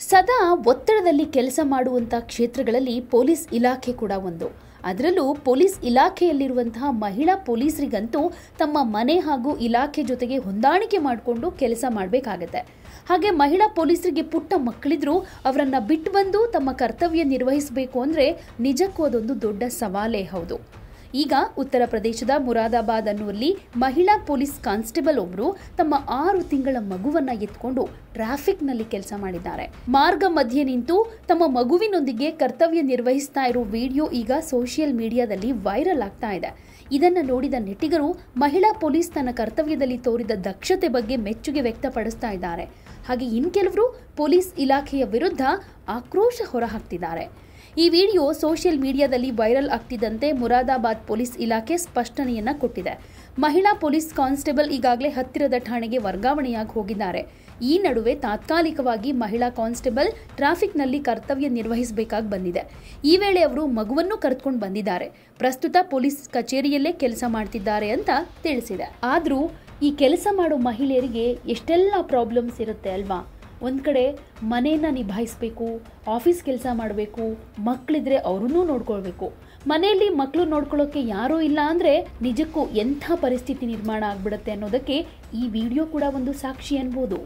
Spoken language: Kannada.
ಸದಾ ಒತ್ತಡದಲ್ಲಿ ಕೆಲಸ ಮಾಡುವಂಥ ಕ್ಷೇತ್ರಗಳಲ್ಲಿ ಪೊಲೀಸ್ ಇಲಾಖೆ ಕೂಡ ಒಂದು. ಅದರಲ್ಲೂ ಪೊಲೀಸ್ ಇಲಾಖೆಯಲ್ಲಿರುವಂತಹ ಮಹಿಳಾ ಪೊಲೀಸರಿಗಂತೂ ತಮ್ಮ ಮನೆ ಹಾಗೂ ಇಲಾಖೆ ಜೊತೆಗೆ ಹೊಂದಾಣಿಕೆ ಮಾಡಿಕೊಂಡು ಕೆಲಸ ಮಾಡಬೇಕಾಗತ್ತೆ. ಹಾಗೆ ಮಹಿಳಾ ಪೊಲೀಸರಿಗೆ ಪುಟ್ಟ ಮಕ್ಕಳಿದ್ರು ಅವರನ್ನು ಬಿಟ್ಟು ಬಂದು ತಮ್ಮ ಕರ್ತವ್ಯ ನಿರ್ವಹಿಸಬೇಕು ಅಂದರೆ ನಿಜಕ್ಕೂ ಅದೊಂದು ದೊಡ್ಡ ಸವಾಲೇ ಹೌದು. ಈಗ ಉತ್ತರ ಪ್ರದೇಶದ ಮುರಾದಾಬಾದ್ ಅನ್ನುವಲ್ಲಿ ಮಹಿಳಾ ಪೊಲೀಸ್ ಕಾನ್ಸ್ಟೇಬಲ್ ಒಬ್ಬರು ತಮ್ಮ ಆರು ತಿಂಗಳ ಮಗುವನ್ನ ಎತ್ಕೊಂಡು ಟ್ರಾಫಿಕ್ನಲ್ಲಿ ಕೆಲಸ ಮಾಡಿದ್ದಾರೆ. ಮಾರ್ಗ ಮಧ್ಯೆ ನಿಂತು ತಮ್ಮ ಮಗುವಿನೊಂದಿಗೆ ಕರ್ತವ್ಯ ನಿರ್ವಹಿಸ್ತಾ ಇರೋ ವಿಡಿಯೋ ಈಗ ಸೋಷಿಯಲ್ ಮೀಡಿಯಾದಲ್ಲಿ ವೈರಲ್ ಆಗ್ತಾ ಇದೆ. ಇದನ್ನು ನೋಡಿದ ನೆಟ್ಟಿಗರು ಮಹಿಳಾ ಪೊಲೀಸ್ ತನ್ನ ಕರ್ತವ್ಯದಲ್ಲಿ ತೋರಿದ ದಕ್ಷತೆ ಬಗ್ಗೆ ಮೆಚ್ಚುಗೆ ವ್ಯಕ್ತಪಡಿಸ್ತಾ ಇದ್ದಾರೆ. ಹಾಗೆ ಇನ್ ಕೆಲವರು ಪೊಲೀಸ್ ಇಲಾಖೆಯ ವಿರುದ್ಧ ಆಕ್ರೋಶ ಹೊರಹಾಕ್ತಿದ್ದಾರೆ. ಈ ವಿಡಿಯೋ ಸೋಷಿಯಲ್ ಮೀಡಿಯಾದಲ್ಲಿ ವೈರಲ್ ಆಗ್ತಿದ್ದಂತೆ ಮುರಾದಾಬಾದ್ ಪೊಲೀಸ್ ಇಲಾಖೆ ಸ್ಪಷ್ಟನೆಯನ್ನ ಕೊಟ್ಟಿದೆ. ಮಹಿಳಾ ಪೊಲೀಸ್ ಕಾನ್ಸ್ಟೇಬಲ್ ಈಗಾಗಲೇ ಹತ್ತಿರದ ಠಾಣೆಗೆ ವರ್ಗಾವಣೆಯಾಗಿ ಹೋಗಿದ್ದಾರೆ. ಈ ನಡುವೆ ತಾತ್ಕಾಲಿಕವಾಗಿ ಮಹಿಳಾ ಕಾನ್ಸ್ಟೇಬಲ್ ಟ್ರಾಫಿಕ್ನಲ್ಲಿ ಕರ್ತವ್ಯ ನಿರ್ವಹಿಸಬೇಕಾಗಿ ಬಂದಿದೆ. ಈ ವೇಳೆ ಅವರು ಮಗುವನ್ನು ಕರೆದುಕೊಂಡು ಬಂದಿದ್ದಾರೆ. ಪ್ರಸ್ತುತ ಪೊಲೀಸ್ ಕಚೇರಿಯಲ್ಲೇ ಕೆಲಸ ಮಾಡ್ತಿದ್ದಾರೆ ಅಂತ ತಿಳಿಸಿದೆ. ಆದರೂ ಈ ಕೆಲಸ ಮಾಡೋ ಮಹಿಳೆಯರಿಗೆ ಎಷ್ಟೆಲ್ಲ ಪ್ರಾಬ್ಲಮ್ಸ್ ಇರುತ್ತೆ ಅಲ್ವಾ? ಒಂದು ಕಡೆ ಮನೆಯನ್ನು ನಿಭಾಯಿಸಬೇಕು ಆಫೀಸ್ ಕೆಲಸ ಮಾಡಬೇಕು ಮಕ್ಕಳಿದ್ರೆ ಅವ್ರನ್ನೂ ನೋಡ್ಕೊಳ್ಬೇಕು. ಮನೆಯಲ್ಲಿ ಮಕ್ಕಳು ನೋಡ್ಕೊಳ್ಳೋಕ್ಕೆ ಯಾರೂ ಇಲ್ಲ ಅಂದರೆ ನಿಜಕ್ಕೂ ಎಂಥ ಪರಿಸ್ಥಿತಿ ನಿರ್ಮಾಣ ಆಗ್ಬಿಡುತ್ತೆ ಅನ್ನೋದಕ್ಕೆ ಈ ವಿಡಿಯೋ ಕೂಡ ಒಂದು ಸಾಕ್ಷಿ ಅನ್ಬೋದು.